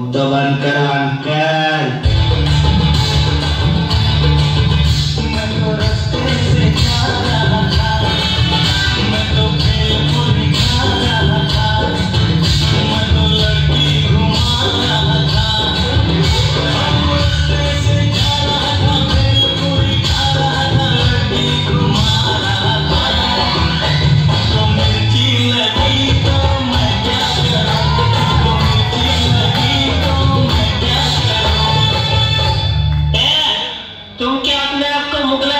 Mudah-mudahan kerangka क्योंकि आपने आपका मुगला